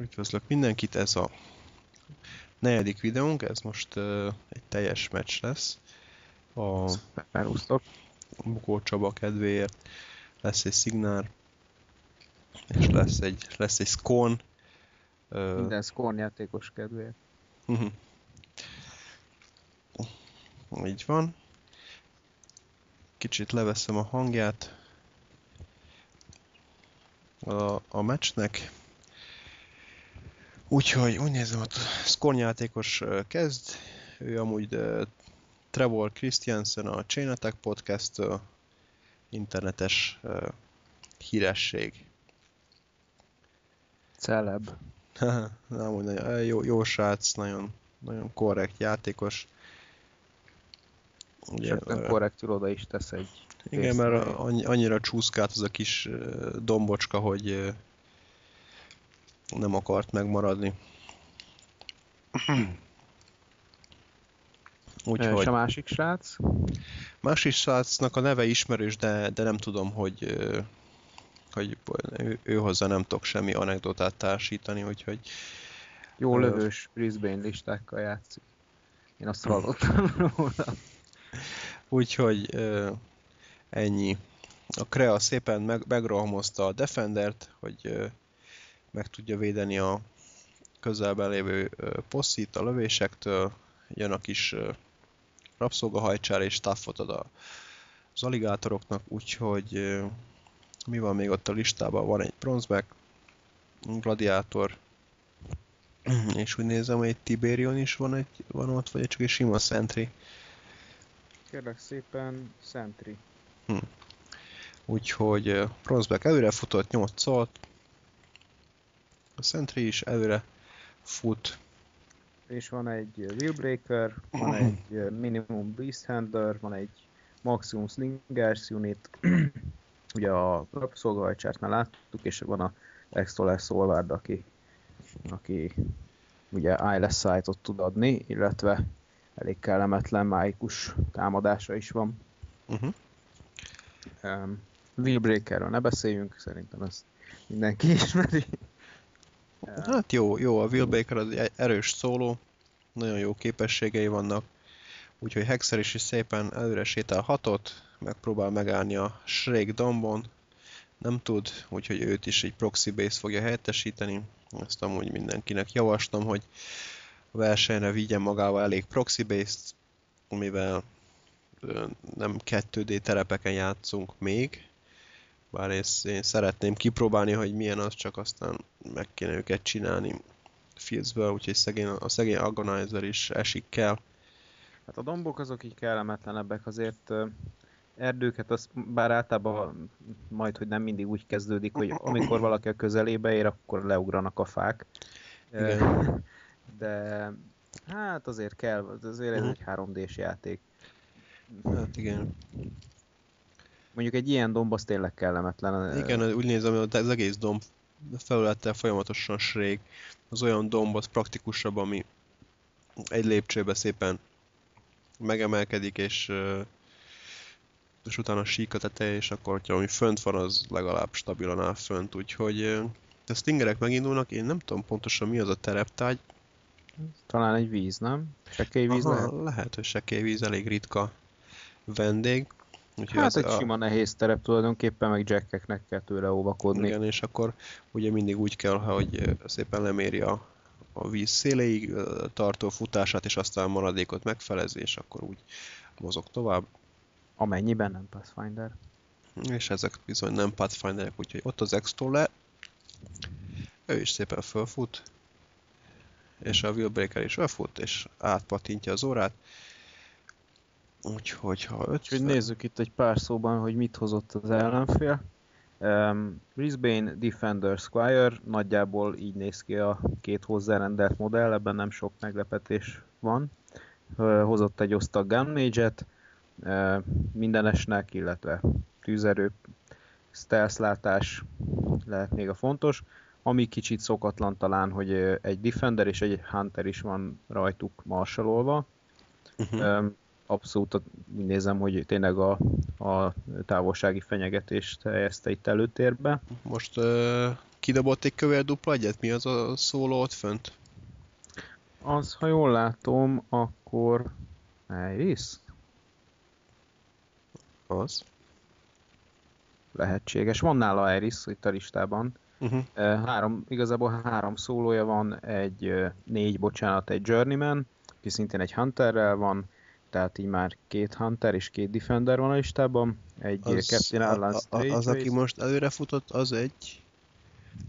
Üdvözlök mindenkit, ez a negyedik videónk, ez most uh, egy teljes meccs lesz. A Elhúztok. Bukó Csaba kedvéért lesz egy szignár, és lesz egy, lesz egy skon. Uh, Minden Scorn játékos kedvéért. Uh-huh. Így van. Kicsit leveszem a hangját a, a meccsnek. Úgyhogy úgy nézem, hogy Scorn játékos kezd, ő amúgy Trevor Christiansen a Chain Attack podcast internetes híresség. Celeb. Nem, úgy nagyon, jó, jó srác, nagyon, nagyon korrekt játékos. Ugye, Csak korrektül oda is tesz egy Igen, mert annyira csúszkált az a kis dombocska, hogy nem akart megmaradni. Úgyhogy... És a másik srác? Másik srácnak a neve ismerős, de, de nem tudom, hogy, hogy ő, ő hozzá nem tudok semmi anekdotát társítani, úgyhogy... Jó lövős Brisbane listákkal játszik. Én azt hallottam róla. Úgyhogy ennyi. A Krea szépen meg, megrohamozta a Defendert, hogy meg tudja védeni a közelben lévő poszit a lövésektől, jön a kis rabszolgahajcsár és staffot ad az aligátoroknak, úgyhogy mi van még ott a listában? Van egy bronzback, gladiátor, és úgy nézem, hogy egy Tiberion is van, egy, van ott, vagy csak egy sima Sentry. Kérlek szépen, Sentry. Hm. Úgyhogy bronzback előre futott 8 szólt, a Sentry is előre fut. És van egy Wheelbreaker, van egy Minimum Beast Handler, van egy Maximum Slingers Unit, ugye a rabszolgahajcsárt már láttuk, és van a Extoller Solvard, aki, aki ugye eyeless sight tud adni, illetve elég kellemetlen máikus támadása is van. Uh-huh. Um, Wheelbreakerről ne beszéljünk, szerintem ezt mindenki ismeri. Hát jó, jó, a Will Baker az egy erős szóló, nagyon jó képességei vannak, úgyhogy Hexer is, is szépen előre sétál hatot, megpróbál megállni a Shrek dombon, nem tud, úgyhogy őt is egy proxy base fogja helyettesíteni. Ezt amúgy mindenkinek javaslom, hogy a versenyre vigyen magával elég proxy base-t, mivel nem 2D terepeken játszunk még, bár ezt én szeretném kipróbálni, hogy milyen az, csak aztán meg kéne őket csinálni Fieldsből, úgyhogy szegény, a szegény Agonizer is esik kell. Hát a dombok azok így kellemetlenebbek, azért erdőket, az bár általában majd, hogy nem mindig úgy kezdődik, hogy amikor valaki a közelébe ér, akkor leugranak a fák. Igen. De hát azért kell, azért ez egy 3D-s játék. Hát igen mondjuk egy ilyen domb az tényleg kellemetlen. Igen, úgy nézem, hogy az egész domb felülettel folyamatosan srég. Az olyan domb az praktikusabb, ami egy lépcsőbe szépen megemelkedik, és, és utána sík a teteje, és akkor, hogyha ami fönt van, az legalább stabilan áll fönt. Úgyhogy a stingerek megindulnak, én nem tudom pontosan mi az a tereptágy. Talán egy víz, nem? Sekély víz Aha, lehet? Lehet, hogy sekély víz, elég ritka vendég. Úgyhogy hát egy a... sima nehéz terep tulajdonképpen, meg jackeknek kell tőle óvakodni. Igen, és akkor ugye mindig úgy kell, hogy szépen leméri a, a víz széléig tartó futását, és aztán maradékot megfelezi, és akkor úgy mozog tovább. Amennyiben nem Pathfinder. És ezek bizony nem Pathfinderek, úgyhogy ott az Extoller, ő is szépen fölfut, és a Willbreaker is felfut, és átpatintja az órát, Úgyhogy ha 50... Úgyhogy nézzük itt egy pár szóban, hogy mit hozott az ellenfél. Um, Brisbane Defender Squire, nagyjából így néz ki a két hozzárendelt modell, ebben nem sok meglepetés van. Uh, hozott egy osztag Gunmage-et, uh, mindenesnek, illetve tűzerő, stealth látás lehet még a fontos. Ami kicsit szokatlan talán, hogy egy Defender és egy Hunter is van rajtuk marsalolva. Uh-huh. Um, abszolút úgy nézem, hogy tényleg a, a távolsági fenyegetést helyezte itt előtérbe. Most uh, kidobott egy kövér dupla egyet? Mi az a szóló ott fönt? Az, ha jól látom, akkor... Iris? Az. Lehetséges. Van nála Iris itt a listában. Uh-huh. Három, igazából három szólója van, egy négy, bocsánat, egy Journeyman, aki szintén egy Hunterrel van, tehát így már két Hunter és két Defender van a listában, egy az, Captain Arlan a, a, Az, aki most előre futott, az egy...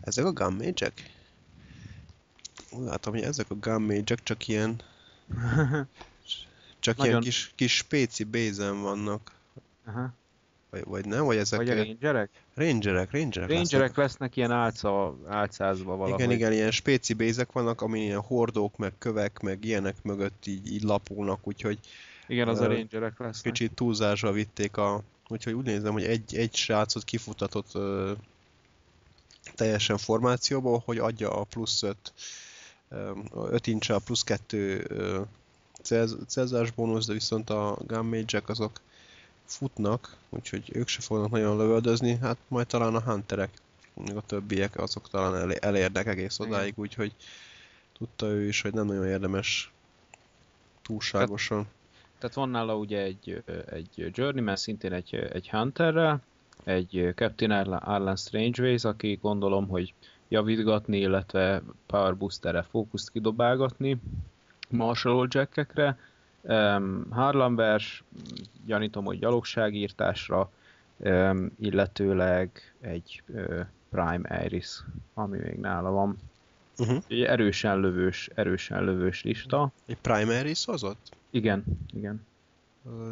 Ezek a Gummage-ek? Úgy látom, hogy ezek a Gummage-ek csak ilyen... csak Nagyon... ilyen kis, kis spéci bézen vannak. Aha. Vagy, vagy nem? Vagy ezek... Vagy a rangerek? Rangerek, rangerek. Rangerek lesznek, lesznek ilyen álca, álcázva valahogy. Igen, igen, ilyen spéci bézek vannak, amin ilyen hordók, meg kövek, meg ilyenek mögött így, így lapulnak, úgyhogy... Igen, az a rangerek lesznek. Kicsit túlzásra vitték a... Úgyhogy úgy nézem, hogy egy, egy srácot kifutatott uh, teljesen formációból, hogy adja a plusz 5 5 inch a plusz 2 Cezás bónusz, de viszont a Gun azok futnak, úgyhogy ők se fognak nagyon lövöldözni, hát majd talán a hunterek, még a többiek azok talán elérnek egész odáig, úgyhogy tudta ő is, hogy nem nagyon érdemes túlságosan. Tehát, tehát van nála ugye egy, egy Journeyman, szintén egy, egy Hunterrel, egy Captain Arlen Strangeways, aki gondolom, hogy javítgatni, illetve Power Boosterre fókuszt kidobálgatni, Marshall jackekre, Um, Harlambers, gyanítom, hogy gyalogságírtásra, um, illetőleg egy uh, Prime Iris, ami még nála van. Uh-huh. Egy erősen lövős, erősen lövős lista. Egy Prime Iris hozott? Igen, igen.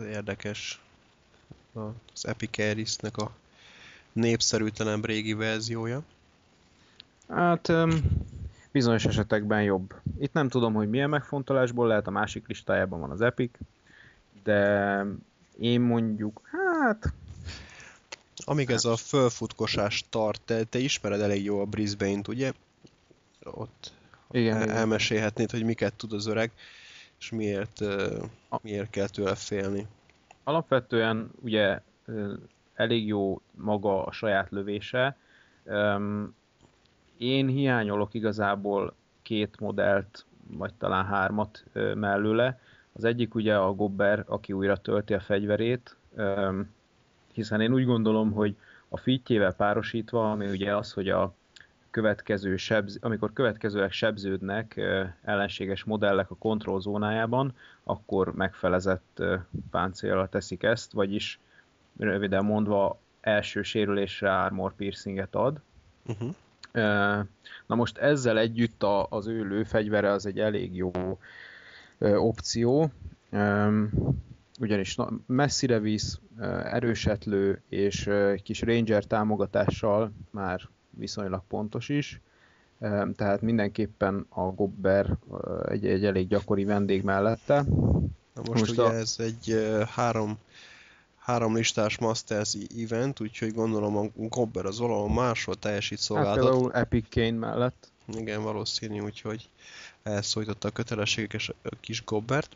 Érdekes. Az Epic Irisnek a népszerűtlenebb régi verziója. Hát bizonyos esetekben jobb. Itt nem tudom, hogy milyen megfontolásból lehet, a másik listájában van az Epic, de én mondjuk, hát... Amíg ez a fölfutkosás tart, te, te ismered elég jó a Brisbane-t, ugye? Ott igen, el, elmesélhetnéd, hogy miket tud az öreg, és miért, miért kell tőle félni. Alapvetően ugye elég jó maga a saját lövése, én hiányolok igazából két modellt, vagy talán hármat mellőle. Az egyik ugye a Gobber, aki újra tölti a fegyverét, hiszen én úgy gondolom, hogy a fitjével párosítva, ami ugye az, hogy a következő sebz, amikor következőek sebződnek ellenséges modellek a kontrollzónájában, akkor megfelezett páncélra teszik ezt, vagyis röviden mondva első sérülésre armor piercinget ad. Uh-huh. Na most ezzel együtt a, az ő lőfegyvere az egy elég jó opció, ugyanis messzire visz, erőset lő, és kis ranger támogatással már viszonylag pontos is, tehát mindenképpen a Gobber egy, egy elég gyakori vendég mellette. Na most, most ugye a... ez egy három három listás Masters event, úgyhogy gondolom a Gobber az valahol máshol teljesít szolgáltat. Hát például Epic Kane mellett. Igen, valószínű, úgyhogy elszólította a kötelességek a kis Gobbert.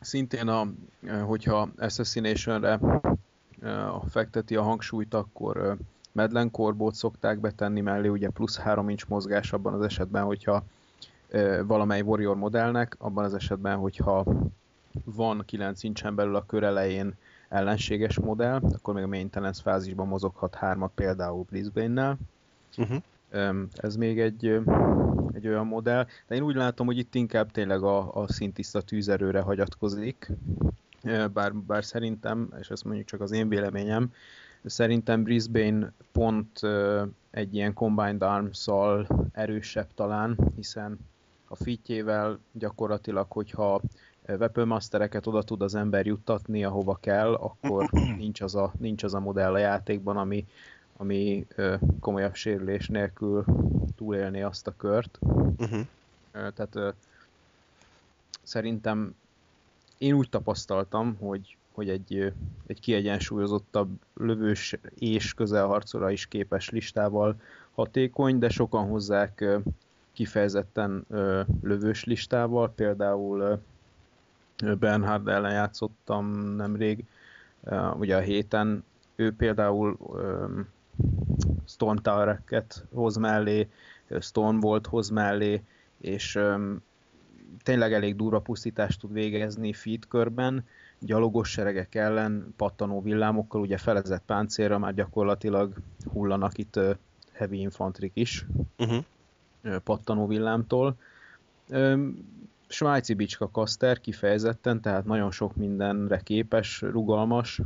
Szintén, a, hogyha Assassination-re fekteti a hangsúlyt, akkor Medlen korbót szokták betenni mellé, ugye plusz 3 inch mozgás abban az esetben, hogyha valamely Warrior modellnek, abban az esetben, hogyha van 9 incsen belül a kör elején ellenséges modell, akkor még a maintenance fázisban mozoghat hármat például Brisbane-nel. Uh-huh. Ez még egy, egy olyan modell, de én úgy látom, hogy itt inkább tényleg a, a szintiszta tűzerőre hagyatkozik, bár, bár szerintem, és ezt mondjuk csak az én véleményem, szerintem Brisbane pont egy ilyen Combined Arms-szal erősebb talán, hiszen a fitjével gyakorlatilag, hogyha weaponmastereket oda tud az ember juttatni, ahova kell, akkor nincs az a, nincs az a modell a játékban, ami, ami komolyabb sérülés nélkül túlélni azt a kört. Uh-huh. Tehát szerintem én úgy tapasztaltam, hogy, hogy egy, egy kiegyensúlyozottabb lövős és közelharcora is képes listával hatékony, de sokan hozzák kifejezetten lövős listával, például Bernhard ellen játszottam nemrég, ugye a héten. Ő például Storm Tower-eket hoz mellé, Stonebolt hoz mellé, és tényleg elég durva pusztítást tud végezni feed körben, gyalogos seregek ellen pattanó villámokkal, ugye felezett páncélra már gyakorlatilag hullanak itt heavy infantrik is uh-huh. pattanó villámtól. Svájci bicska kaszter kifejezetten, tehát nagyon sok mindenre képes, rugalmas.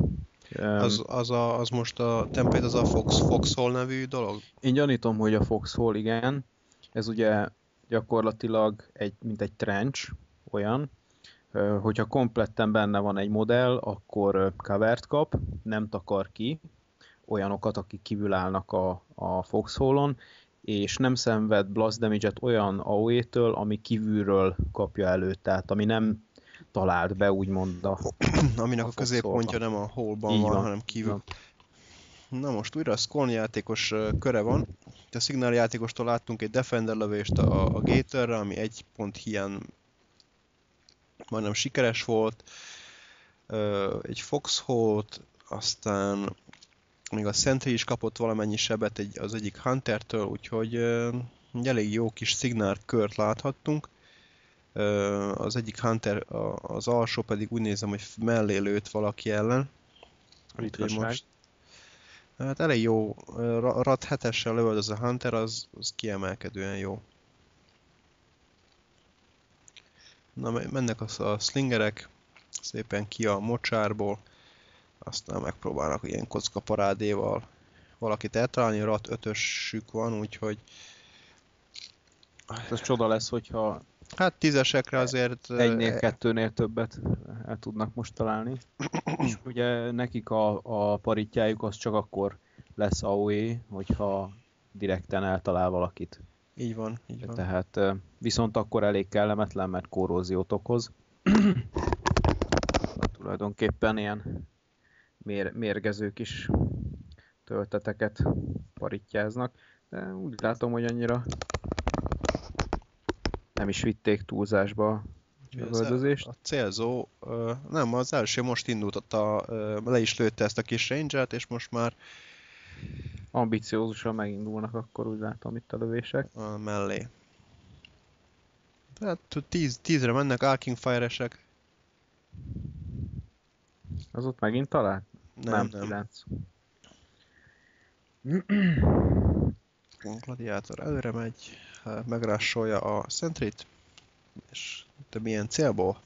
Az, az, a, az most a tempét az a Fox, Foxhole nevű dolog? Én gyanítom, hogy a Foxhole, igen. Ez ugye gyakorlatilag egy, mint egy trench, olyan, hogyha kompletten benne van egy modell, akkor covert kap, nem takar ki olyanokat, akik kívül állnak a, a Foxhole-on, és nem szenved blast damage-et olyan AOE-től, ami kívülről kapja elő, tehát ami nem talált be, úgymond a Aminek a, a középpontja nem a hole-ban van, van, hanem kívül. Ja. Na most újra a Scorn játékos köre van. A Signal játékostól láttunk egy Defender lövést a, a Gatorre, ami egy pont hiány majdnem sikeres volt. Egy Foxhole-t, aztán még a Sentry is kapott valamennyi sebet egy, az egyik Huntertől, úgyhogy egy elég jó kis szignált kört láthattunk. Az egyik Hunter, az alsó pedig úgy nézem, hogy mellé lőtt valaki ellen. Úgyhogy most Hát elég jó, rat 7-essel lövöldöz a Hunter, az, az kiemelkedően jó. Na, mennek a, a slingerek, szépen ki a mocsárból aztán megpróbálnak ilyen kocka parádéval valakit eltalálni, rat ötösük van, úgyhogy... Ez csoda lesz, hogyha... Hát tízesekre azért... Egynél, kettőnél többet el tudnak most találni. És ugye nekik a, a paritjájuk az csak akkor lesz AOE, hogyha direkten eltalál valakit. Így van, így van. Tehát viszont akkor elég kellemetlen, mert korróziót okoz. Tulajdonképpen ilyen mér, mérgező kis tölteteket paritjáznak, de úgy látom, hogy annyira nem is vitték túlzásba a lövöldözést. A célzó, nem, az első most indult, a, le is lőtte ezt a kis ranger és most már ambiciózusan megindulnak akkor úgy látom itt a lövések. A mellé. Tehát tíz, tízre mennek Alking Fire-esek. Az ott megint talált? Nem, nem. nem. Gladiátor előre megy, megrásolja a szentrit, és te milyen célból?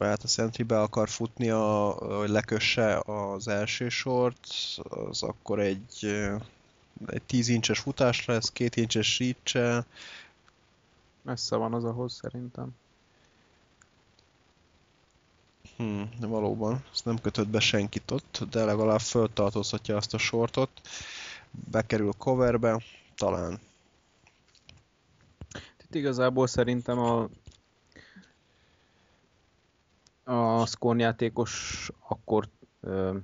Hát a Sentry be akar futni, a, hogy lekösse az első sort, az akkor egy, egy 10 incses futás lesz, 2 incses reach Messze van az ahhoz szerintem. Hmm, de valóban, ezt nem kötött be senkit ott, de legalább föltartozhatja azt a sortot. Bekerül coverbe, talán. Itt igazából szerintem a a Scorn játékos akkor ö,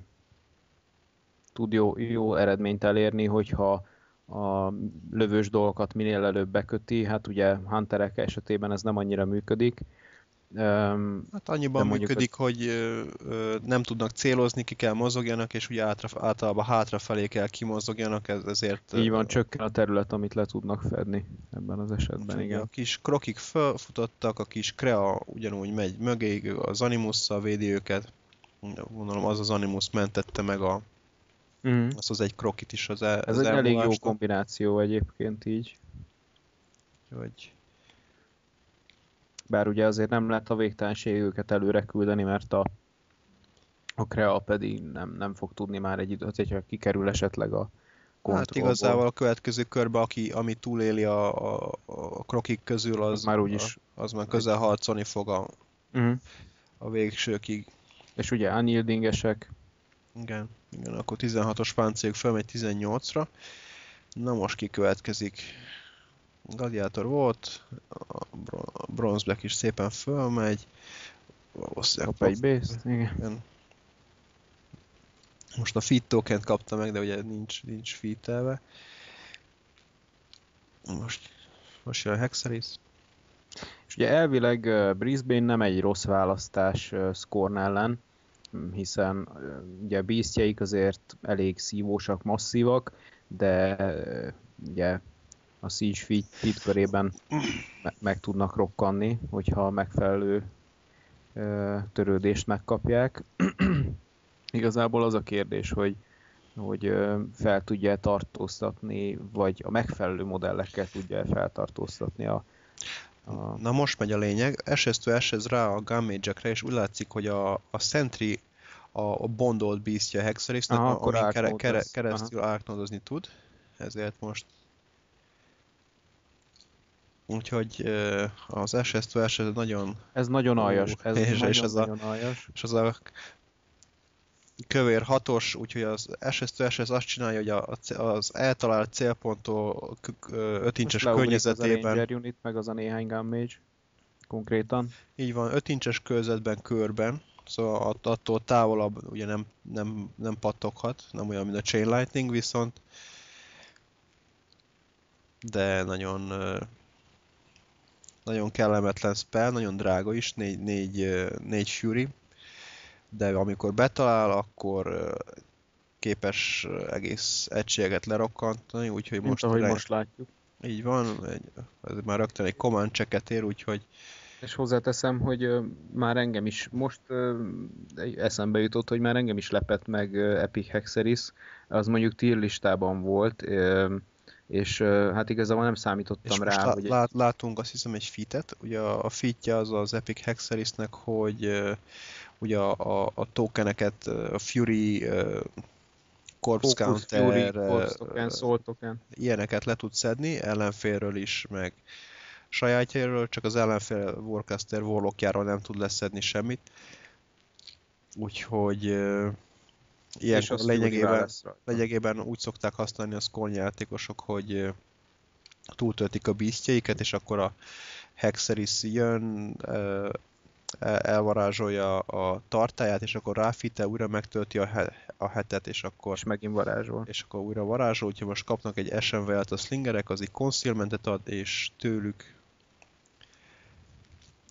tud jó, jó eredményt elérni, hogyha a lövős dolgokat minél előbb beköti. Hát ugye Hunterek esetében ez nem annyira működik, Hát annyiban működik, a... hogy nem tudnak célozni, ki kell mozogjanak, és ugye átra, általában hátrafelé kell kimozogjanak, ez, ezért... Így van, csökken a terület, amit le tudnak fedni ebben az esetben, igen. A kis krokik felfutottak, a kis Krea ugyanúgy megy mögé, az Animusszal védi őket. Gondolom az az Animus mentette meg a, mm. azt az egy krokit is az el, Ez az egy elég jó kombináció egyébként így. Hogy bár ugye azért nem lehet a végtelenség őket előre küldeni, mert a, a Krea pedig nem, nem fog tudni már egy időt, hogyha kikerül esetleg a kontrollból. Hát igazából a következő körbe, aki, ami túléli a, a, a krokik közül, az, az már úgyis a, az már közel harcolni fog a, uh-huh. a végsőkig. És ugye unyieldingesek. Igen, igen, akkor 16-os páncéljük felmegy 18-ra. Na most ki következik? Gladiátor volt, a Bronze Black is szépen fölmegy. Valószínűleg Kap egy base igen. Most a feed token kapta meg, de ugye nincs, nincs featelve. Most, most jön a Hexeris. És ugye elvileg Brisbane nem egy rossz választás Scorn ellen, hiszen ugye beastjeik azért elég szívósak, masszívak, de ugye a Siege feed, feed körében me- meg tudnak rokkanni, hogyha megfelelő ö, törődést megkapják. Igazából az a kérdés, hogy hogy fel tudja tartóztatni, vagy a megfelelő modellekkel tudja feltartóztatni a, a... Na most megy a lényeg, SS-től SS rá a Gunmage-ekre, és úgy látszik, hogy a, a Sentry a, a bondolt beastje Hexerisnek, amin kere, kere, keresztül árknodozni tud, ezért most Úgyhogy az SS-től SS nagyon... Ez nagyon aljas. Ez és, nagyon, és, az nagyon a, aljas. és az a kövér hatos, úgyhogy az SS-től SS azt csinálja, hogy a, az eltalált célponttól 5 incses környezetében... Az a unit, meg az a néhány Mage konkrétan. Így van, 5 incses körzetben, körben, szóval attól távolabb ugye nem, nem, nem pattoghat, nem olyan, mint a Chain Lightning, viszont de nagyon nagyon kellemetlen spell, nagyon drága is, 4, 4, 4 Fury, de amikor betalál, akkor képes egész egységet lerokkantani, úgyhogy Mint most... ahogy re... most látjuk. Így van, egy, ez már rögtön egy command checket ér, úgyhogy... És hozzáteszem, hogy már engem is, most uh, eszembe jutott, hogy már engem is lepett meg Epic Hexeris, az mondjuk tier listában volt, és hát igazából nem számítottam és rá, most hogy... Lát, látunk azt hiszem egy fitet, ugye a, fitje az az Epic Hexerisnek, hogy ugye a, a, a tokeneket, a Fury Corpse Focus, Counter, Fury, Corpse token, Soul token. ilyeneket le tud szedni, ellenfélről is, meg sajátjáról, csak az ellenfél Warcaster Warlockjáról nem tud leszedni semmit. Úgyhogy ilyenkor lényegében, lényegében úgy szokták használni a Scorn játékosok, hogy túltöltik a beastjeiket, és akkor a Hexeris jön, uh, elvarázsolja a tartáját, és akkor ráfite, újra megtölti a, he a hetet, és akkor... És megint varázsol. És akkor újra varázsol, úgyhogy most kapnak egy SMV-t a slingerek, az egy concealmentet ad, és tőlük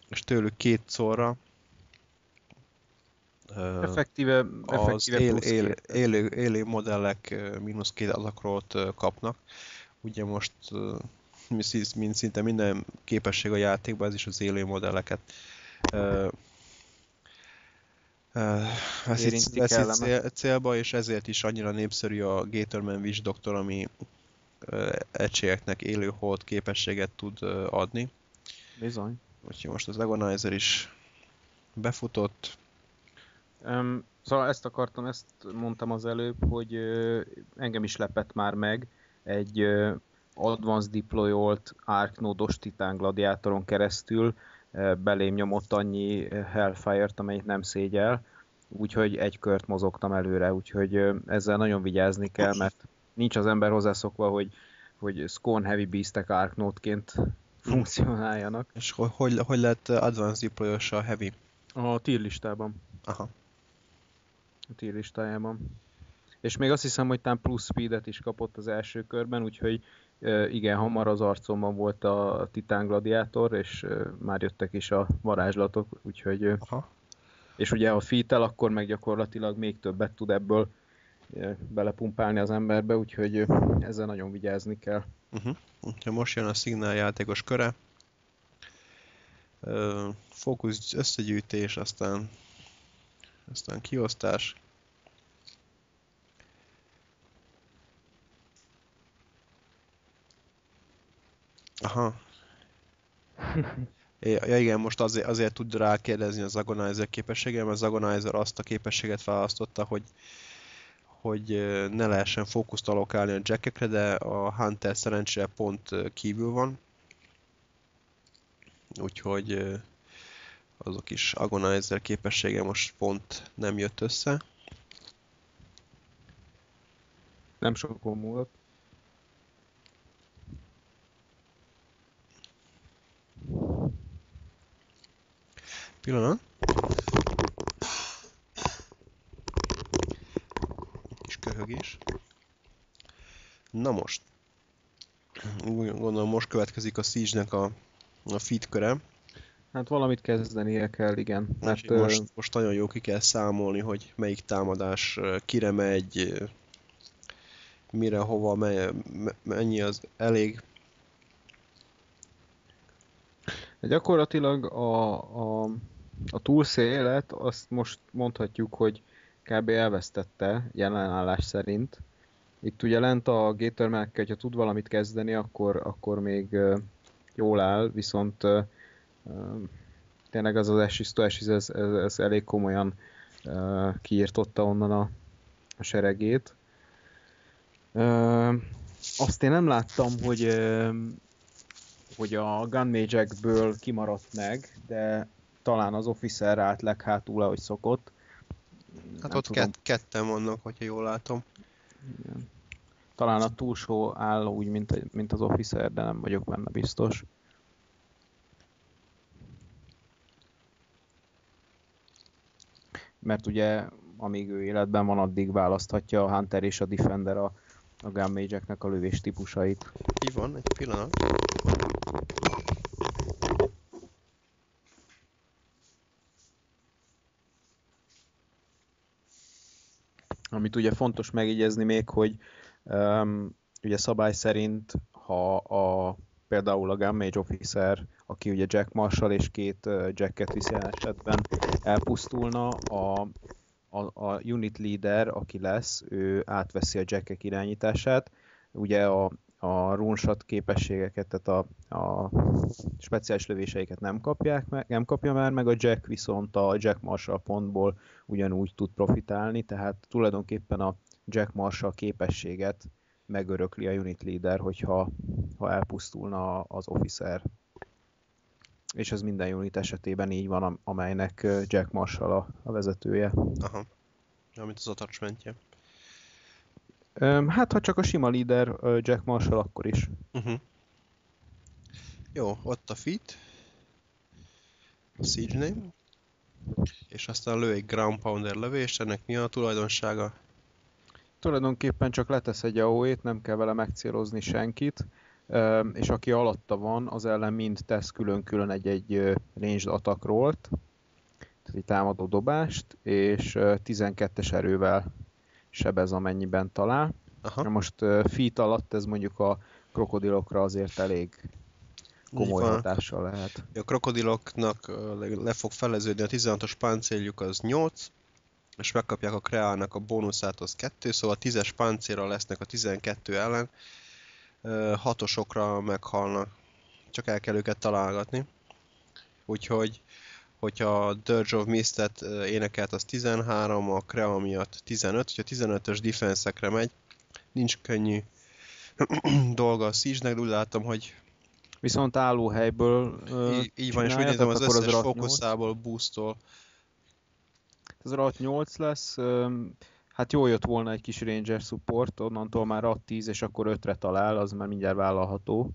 és tőlük két szorra effektíve, effektíve az él, él, élő, élő modellek mínusz két alakrót kapnak. Ugye most mint szinte minden képesség a játékban, ez is az élő modelleket veszi, veszi célba, és ezért is annyira népszerű a Gatorman Wish Doctor, ami egységeknek élő hold képességet tud adni. Bizony. Úgyhogy most az Agonizer is befutott. Um, szóval ezt akartam, ezt mondtam az előbb, hogy uh, engem is lepett már meg egy uh, Advanced Deployolt Arc Nodos Titán Gladiátoron keresztül belém nyomott annyi Hellfire-t, amelyet nem szégyel, úgyhogy egy kört mozogtam előre, úgyhogy ezzel nagyon vigyázni kell, mert nincs az ember hozzászokva, hogy, hogy Scorn Heavy Beastek Arknótként funkcionáljanak. És hogy, hogy, hogy lett Advanced deploy a Heavy? A tier listában. Aha. A tier listájában. És még azt hiszem, hogy talán plusz speedet is kapott az első körben, úgyhogy igen, hamar az arcomban volt a Titán Gladiátor, és már jöttek is a varázslatok, úgyhogy... Aha. És ugye a fitel, akkor meg gyakorlatilag még többet tud ebből belepumpálni az emberbe, úgyhogy ezzel nagyon vigyázni kell. Uh-huh. Ha most jön a szignál játékos köre, fókusz összegyűjtés, aztán, aztán kiosztás, Aha. Ja igen, most azért, azért tud rákérdezni az Agonizer képességem, mert az Agonizer azt a képességet választotta, hogy hogy ne lehessen fókuszt alokálni a jackekre, de a Hunter szerencsére pont kívül van. Úgyhogy azok is Agonizer képessége most pont nem jött össze. Nem sokon múlott. Pillanat. Kis köhögés. Na most. Gondolom most következik a Siege-nek a, a feed köre. Hát valamit kezdenie kell, igen. Mert most, most nagyon jó ki kell számolni, hogy melyik támadás kire megy, mire, hova, mennyi az elég. Gyakorlatilag a, a, a túlszélet azt most mondhatjuk, hogy kb. elvesztette jelenállás szerint. Itt ugye lent a Gatormack, hogyha tud valamit kezdeni, akkor, akkor még jól áll, viszont tényleg az az Eshisto ez, ez, ez elég komolyan kiírtotta onnan a, a seregét. Azt én nem láttam, hogy hogy a Gunmage-ekből kimaradt meg, de talán az officer állt leghátul, ahogy szokott. Hát nem ott kett, ketten vannak, hogyha jól látom. Igen. Talán a túlsó áll úgy, mint, mint az officer, de nem vagyok benne biztos. Mert ugye, amíg ő életben van, addig választhatja a Hunter és a Defender a, a Gunmage-eknek a lövés típusait. Így van, egy pillanat. Amit ugye fontos megjegyezni még, hogy um, ugye szabály szerint, ha a, például a Gunmage Officer, aki ugye Jack Marshall és két Jacket viszi esetben elpusztulna, a, a, a unit leader, aki lesz, ő átveszi a Jackek irányítását. Ugye a, a runeshot képességeket, tehát a, a speciális lövéseiket nem, kapják meg, nem kapja már, meg a Jack viszont a Jack Marshall pontból ugyanúgy tud profitálni, tehát tulajdonképpen a Jack Marshall képességet megörökli a unit leader, hogyha ha elpusztulna az officer. És ez minden unit esetében így van, amelynek Jack Marshall a, a vezetője. Aha. Amit az attachmentje. Hát, ha csak a sima líder Jack Marshall, akkor is. Uh-huh. Jó, ott a fit. A siege name. És aztán lő egy ground pounder lövést, ennek mi a tulajdonsága? Tulajdonképpen csak letesz egy AOE-t, nem kell vele megcélozni senkit, és aki alatta van, az ellen mind tesz külön-külön egy-egy ranged attack rollt, tehát egy támadó dobást, és 12-es erővel sebez, amennyiben talál. Aha. Most uh, feet alatt ez mondjuk a krokodilokra azért elég komoly hatással lehet. A krokodiloknak le fog feleződni a 16-os páncéljuk az 8, és megkapják a kreálnak a bónuszát az 2, szóval 10-es páncélra lesznek a 12 ellen, 6-osokra meghalnak. Csak el kell őket találgatni. Úgyhogy hogyha a Dirge of Mist-et énekelt, az 13, a Crea miatt 15, hogyha 15-ös defense megy, nincs könnyű dolga a Siege-nek, úgy látom, hogy Viszont állóhelyből így, így van, és úgy nézem, az összes az fókuszából boostol. Ez a 8 lesz, hát jól jött volna egy kis Ranger support, onnantól már 6-10, és akkor 5-re talál, az már mindjárt vállalható.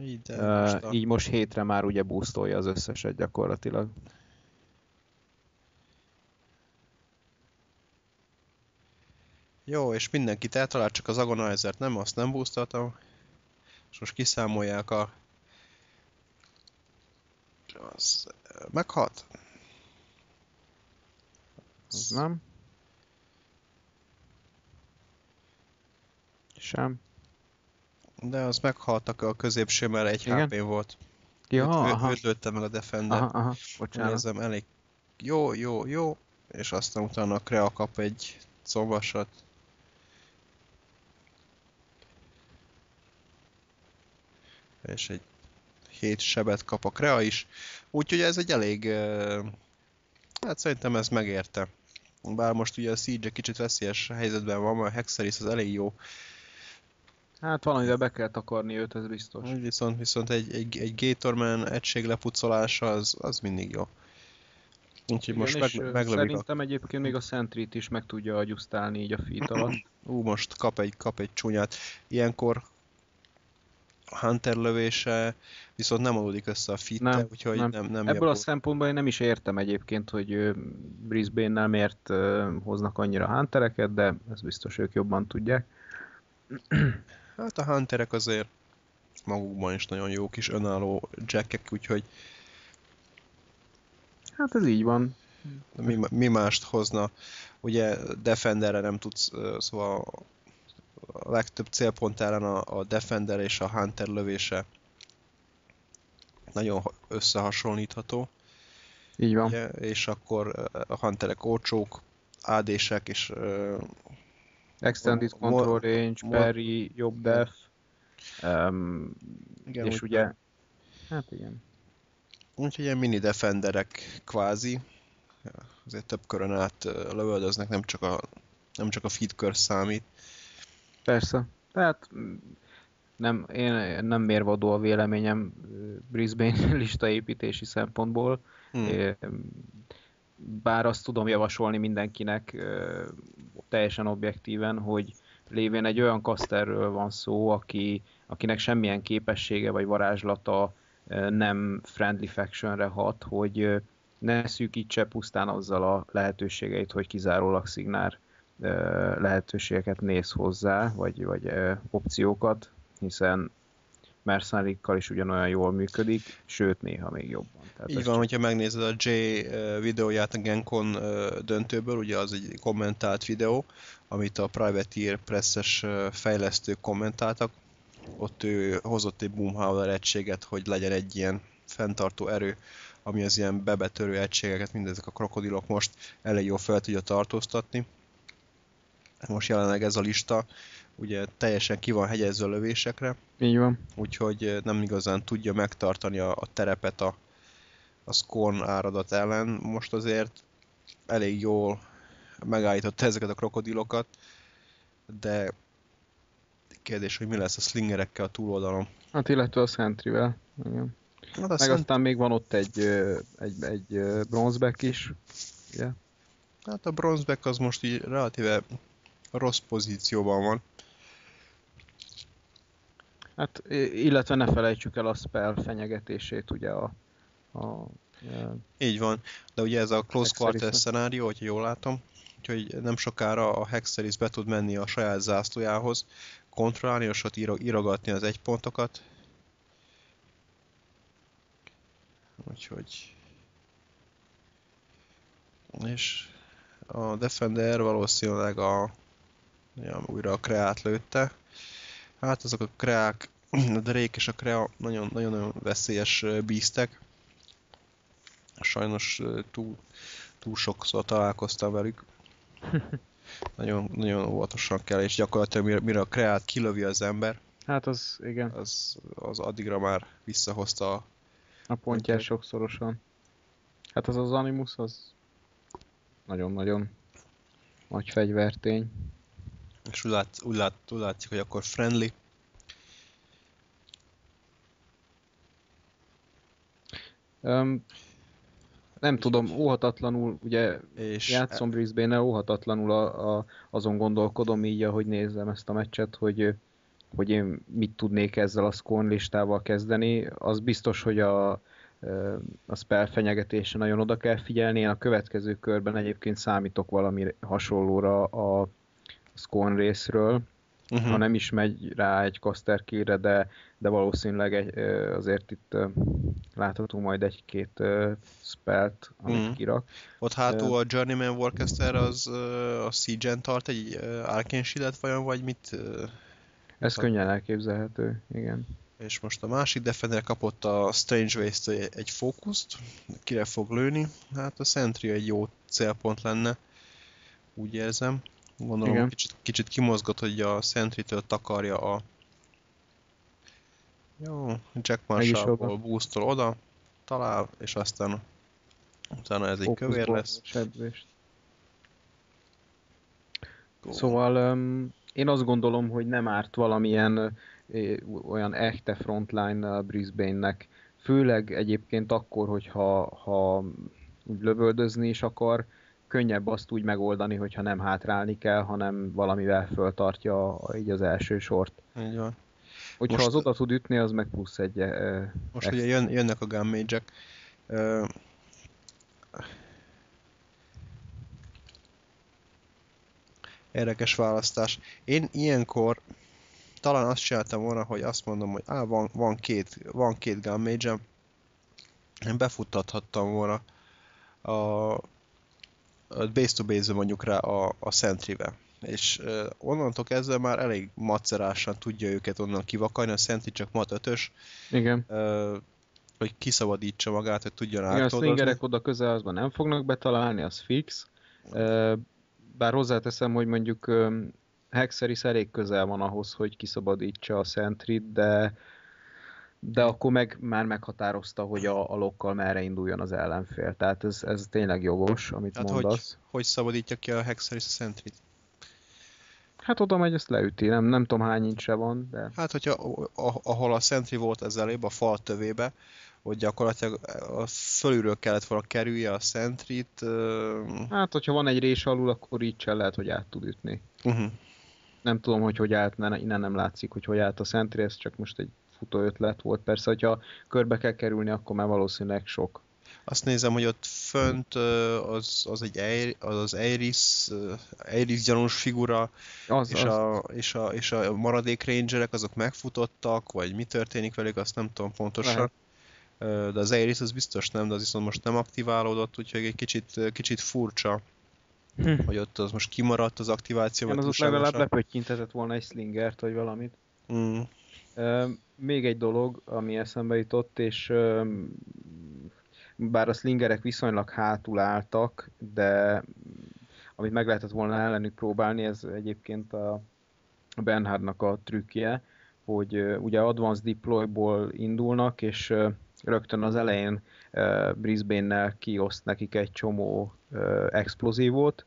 Így, uh, most a... így most hétre már ugye boostolja az összeset gyakorlatilag. Jó, és mindenkit eltalált, csak az Agonizer-t nem, azt nem boostoltam. És most kiszámolják a... Az... Meghalt? Az nem. Sem. De az meghaltak a középső, mert egy Igen? HP volt. Ja, őt, őt lőtte meg a Defender. Aha, aha, bocsánat. Nézem, elég jó, jó, jó. És aztán utána a Krea kap egy combasat. és egy 7 sebet kap a Krea is. Úgyhogy ez egy elég... Hát szerintem ez megérte. Bár most ugye a Siege kicsit veszélyes helyzetben van, mert a Hexeris az elég jó. Hát valamivel be kell takarni őt, ez biztos. Viszont, viszont egy, egy, egy Gatorman egység lepucolása az, az mindig jó. Úgyhogy most meg, meglövik Szerintem a... egyébként még a Sentry-t is meg tudja agyusztálni így a feet alatt. Ú, most kap egy, kap egy csúnyát. Ilyenkor Hunter lövése viszont nem adódik össze a fit nem, úgyhogy nem. nem, nem Ebből javul. a szempontból én nem is értem egyébként, hogy Brisbane-nel miért hoznak annyira Huntereket, de ez biztos ők jobban tudják. Hát a Hunterek azért magukban is nagyon jó kis önálló jackek, úgyhogy Hát ez így van. Mi, mi mást hozna? Ugye Defenderre nem tudsz, szóval a legtöbb célpont ellen a, a Defender és a Hunter lövése nagyon összehasonlítható. Így van. Ugye, és akkor a Hunterek olcsók, AD-sek és Extended Control Range, Parry, jobb def. Um, igen, és ugye... Hát igen. Úgyhogy ilyen mini defenderek kvázi. Azért több körön át lövöldöznek, nem csak a, nem csak a feed kör számít. Persze. Tehát mm, nem, én nem mérvadó a véleményem Brisbane listaépítési szempontból. Hmm. Bár azt tudom javasolni mindenkinek teljesen objektíven, hogy lévén egy olyan kaszterről van szó, aki, akinek semmilyen képessége vagy varázslata nem friendly factionre hat, hogy ne szűkítse pusztán azzal a lehetőségeit, hogy kizárólag szignár lehetőségeket néz hozzá, vagy, vagy opciókat, hiszen Mercenarykkal is ugyanolyan jól működik, sőt néha még jobban. Tehát Így van, csak... hogyha megnézed a J videóját a Gencon döntőből, ugye az egy kommentált videó, amit a Privateer presses fejlesztők kommentáltak, ott ő hozott egy Boomhauer egységet, hogy legyen egy ilyen fenntartó erő, ami az ilyen bebetörő egységeket, mindezek a krokodilok most elég jól fel tudja tartóztatni. Most jelenleg ez a lista ugye teljesen ki van hegyezve a lövésekre. Így van. Úgyhogy nem igazán tudja megtartani a, a terepet a, a Scorn áradat ellen. Most azért elég jól megállította ezeket a krokodilokat, de kérdés, hogy mi lesz a slingerekkel a túloldalon. Hát illetve a Sentryvel. Igen. Hát Meg szent... aztán még van ott egy, egy, egy bronzeback is. Yeah. Hát a bronzeback az most így relatíve rossz pozícióban van. Hát, illetve ne felejtsük el a spell fenyegetését, ugye a... a, a Így van, de ugye ez a close quarter szenárió, hogyha jól látom, úgyhogy nem sokára a Hexeris be tud menni a saját zászlójához, kontrollálni, és ott írogatni az egypontokat. Úgyhogy... És a Defender valószínűleg a... Ja, újra a kreát lőtte. Hát azok a kreák, a Drake és a krea nagyon-nagyon veszélyes bíztek. Sajnos túl, túl sokszor találkoztam velük. nagyon, nagyon óvatosan kell, és gyakorlatilag mire, mire a kreát kilövi az ember, Hát az, igen. Az, az addigra már visszahozta a... A pontját sokszorosan. Hát az az Animus, az nagyon-nagyon nagy fegyvertény. És úgy, lát, úgy, lát, úgy látszik, hogy akkor friendly. Um, nem tudom, óhatatlanul, ugye és játszom Brisbane-nel, óhatatlanul a, a, azon gondolkodom így, ahogy nézem ezt a meccset, hogy, hogy én mit tudnék ezzel a scorn listával kezdeni. Az biztos, hogy a, a spell fenyegetése nagyon oda kell figyelni. Én a következő körben egyébként számítok valami hasonlóra a Scorn részről, uh-huh. ha nem is megy rá egy kaszterkére, de, de valószínűleg egy, azért itt láthatunk majd egy-két spelt, amit uh-huh. kirak. Ott hátul a Journeyman Warcaster az a Siege-en tart egy Arcane Shield-et vajon, vagy mit? Ez hát... könnyen elképzelhető, igen. És most a másik Defender kapott a Strange waste egy fókuszt, kire fog lőni. Hát a Sentry egy jó célpont lenne, úgy érzem. Gondolom Igen. kicsit, kicsit kimozgott, hogy a Sentry-től takarja a jó, Jack Marshallból boostol oda, talál, és aztán utána ez egy kövér lesz. Szóval um, én azt gondolom, hogy nem árt valamilyen olyan echte frontline Brisbane-nek, főleg egyébként akkor, hogyha ha úgy lövöldözni is akar, könnyebb azt úgy megoldani, hogyha nem hátrálni kell, hanem valamivel föltartja így az első sort. Így van. Hogyha most, az oda tud ütni, az meg plusz egy uh, Most extra. ugye jön, jönnek a gummage uh, Érdekes választás. Én ilyenkor talán azt csináltam volna, hogy azt mondom, hogy á, van, van két, van két gummage Én befuttathattam volna a, a base to base mondjuk rá a, a Sentry-vel. És onnantól kezdve már elég macerásan tudja őket onnan kivakarni, a Sentry csak mat 5 Igen. Uh, hogy kiszabadítsa magát, hogy tudjon Igen, a swingerek oda közel azban nem fognak betalálni, az fix. Bár hozzáteszem, hogy mondjuk Hexeris elég közel van ahhoz, hogy kiszabadítsa a Sentryt, de de akkor meg már meghatározta, hogy a, a lokkal merre induljon az ellenfél. Tehát ez, ez tényleg jogos, amit Tehát mondasz. Hogy, hogy szabadítja ki a Hexeris a Sentryt? Hát oda megy, ezt leüti, nem, nem tudom hány incse van, de... Hát, hogyha ahol a Sentry volt ez elébb, a fal tövébe, hogy gyakorlatilag a fölülről kellett volna kerülje a Sentryt. Uh... Hát, hogyha van egy rés alul, akkor így sem lehet, hogy át tud ütni. Uh-huh. Nem tudom, hogy hogy állt, innen nem látszik, hogy hogy állt a Sentry, ez csak most egy futó ötlet volt. Persze, hogyha körbe kell kerülni, akkor már valószínűleg sok. Azt nézem, hogy ott fönt az, az egy az, az Eiris, Eiris gyanús figura, az, és, az. A, és, a, és a maradék rangerek azok megfutottak, vagy mi történik velük, azt nem tudom pontosan. Lehet de az Eiris az biztos nem, de az viszont most nem aktiválódott, úgyhogy egy kicsit, kicsit furcsa, hm. hogy ott az most kimaradt az aktiváció. Igen, az ott legalább lepöttyintetett volna egy slingert, vagy valamit. Mm. Még egy dolog, ami eszembe jutott, és bár a slingerek viszonylag hátul álltak, de amit meg lehetett volna ellenük próbálni, ez egyébként a Bernhardnak a trükkje, hogy ugye Advanced Deployból indulnak, és rögtön az elején Brisbane-nel kioszt nekik egy csomó explozívót,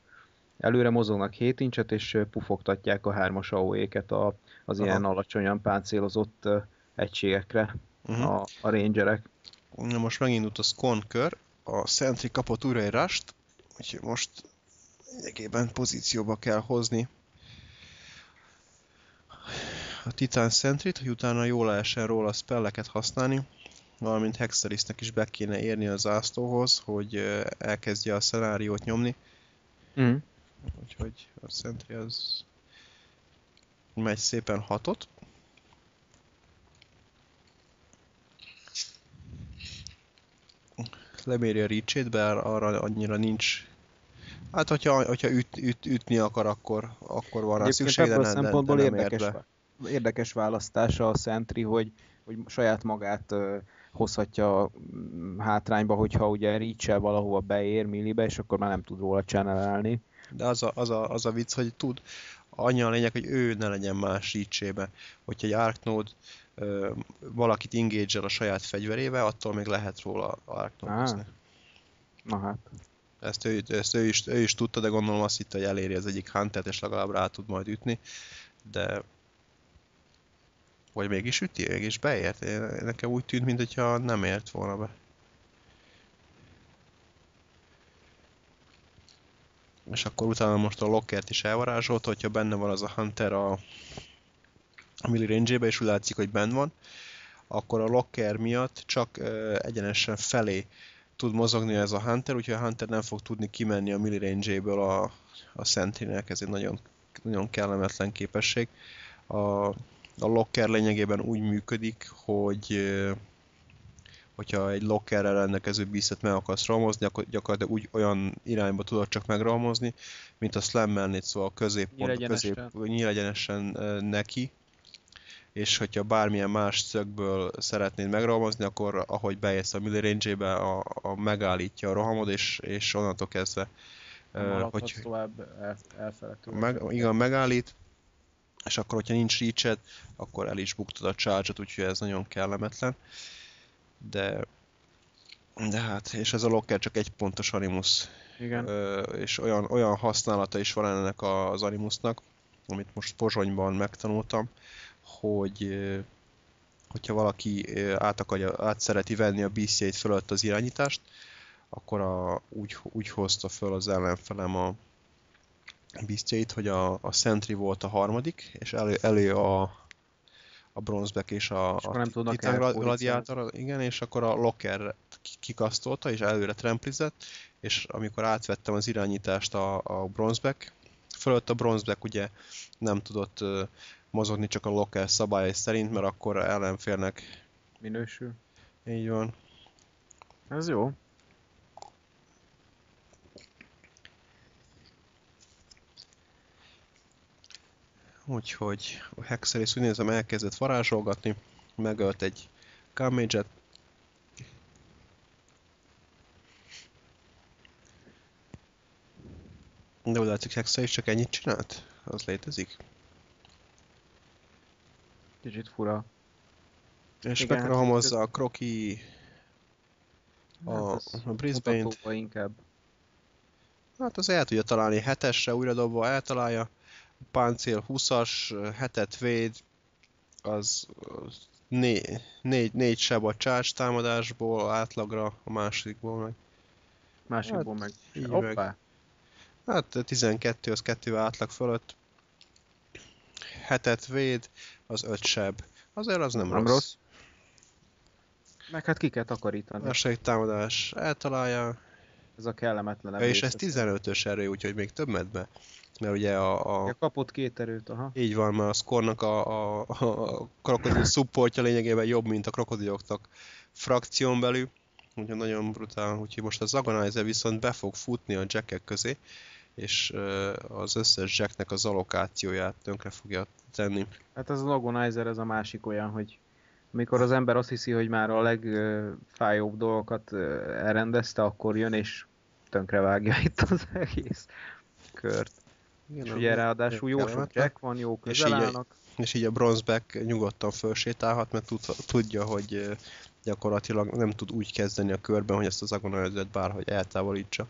előre mozognak 7 incset, és pufogtatják a hármas AOE-ket a, az Aha. ilyen alacsonyan páncélozott egységekre uh-huh. a, a rangerek. Na most megindult a kör, a Sentry kapott újra egy rust, úgyhogy most lényegében pozícióba kell hozni a Titan Sentry-t, hogy utána jól lehessen róla spelleket használni valamint Hexerisnek is be kéne érni az zászlóhoz, hogy elkezdje a szenáriót nyomni. Mm. Úgyhogy a Sentry az megy szépen hatot. Leméri a reach bár arra annyira nincs Hát, hogyha, hogyha üt, üt, ütni akar, akkor, akkor van rá szükség, de, nem, szempontból de nem érdekes, érdekes választása a Sentry, hogy, hogy saját magát hozhatja mm, hátrányba, hogyha ugye reach valahova beér millibe, és akkor már nem tud róla channelelni. De az a, az, a, az a vicc, hogy tud, annyi a lényeg, hogy ő ne legyen más reach Hogyha egy Arknode ö, valakit engage a saját fegyverével, attól még lehet róla arknode Na hát. Ezt, ő, ezt ő, is, ő is tudta, de gondolom azt hitte, hogy eléri az egyik hunter és legalább rá tud majd ütni. De vagy mégis üti, mégis beért? Én, nekem úgy tűnt, mintha nem ért volna be. És akkor utána most a Lockert is elvarázsolt, hogyha benne van az a Hunter a, a Milli range és úgy látszik, hogy benne van, akkor a Locker miatt csak uh, egyenesen felé tud mozogni ez a Hunter, úgyhogy a Hunter nem fog tudni kimenni a Milli range a, a Sentinel, ez egy nagyon, nagyon kellemetlen képesség. A a locker lényegében úgy működik, hogy hogyha egy lockerrel rendelkező bízet meg akarsz romozni, akkor gyakorlatilag úgy olyan irányba tudod csak megromozni, mint a slammelnéd, szóval a középpont, a közép, nyílegyenesen neki, és hogyha bármilyen más szögből szeretnéd megromozni, akkor ahogy beérsz a milli range a, a megállítja a rohamod, és, és onnantól kezdve hogy tovább el, meg, igen, megállít, és akkor, hogyha nincs reach akkor el is buktad a charge úgyhogy ez nagyon kellemetlen. De, de hát, és ez a locker csak egy pontos animus. Igen. Ö, és olyan, olyan használata is van ennek az animusnak, amit most Pozsonyban megtanultam, hogy hogyha valaki át, akarja, át szereti venni a bc fölött az irányítást, akkor a, úgy, úgy hozta föl az ellenfelem a, bisztjait, hogy a, a Sentry volt a harmadik, és elő, elő a, a Bronzeback és a, és a nem Gladiator, igen, és akkor a Locker kikasztolta, és előre tremplizett, és amikor átvettem az irányítást a, a Bronzeback, fölött a Bronzeback ugye nem tudott uh, mozogni csak a Locker szabályai szerint, mert akkor ellenfélnek minősül. Így van. Ez jó. Úgyhogy a Hexeris úgy nézem elkezdett varázsolgatni, megölt egy Kamage-et, De úgy látszik, Hexa is csak ennyit csinált? Az létezik? Kicsit fura. És Igen, megrahamozza hát a Kroki a, hát a Brisbane-t. inkább. Hát az el tudja találni hetesre, újra dobva eltalálja. Páncél 20-as, hetet véd, az, az né, négy, négy seb a charge támadásból, átlagra a másikból meg. Másikból hát, meg. Hoppá! Meg. Hát 12 az 2 átlag fölött. Hetet véd, az 5 seb. Azért az nem, nem rossz. rossz. Meg hát ki kell takarítani. Második támadás eltalálja. Ez a kellemetlen És ez 15-ös erő, úgyhogy még több medbe. Mert ugye a... a... Ja, kapott két erőt, aha. Így van, mert a skornak a, a, a krokodil supportja lényegében jobb, mint a krokodiloknak frakción belül. Úgyhogy nagyon brutál. Úgyhogy most a Zagonizer viszont be fog futni a jackek közé és az összes jacknek az allokációját tönkre fogja tenni. Hát az agonizer, ez a másik olyan, hogy amikor az ember azt hiszi, hogy már a legfájóbb dolgokat elrendezte, akkor jön és vágja itt az egész kört. Igen, és ugye ráadásul jó sok jack van, jó közel és. Így, és így a bronzeback nyugodtan felsétálhat, mert tud, tudja, hogy gyakorlatilag nem tud úgy kezdeni a körben, hogy ezt az agonizert bárhogy eltávolítsa.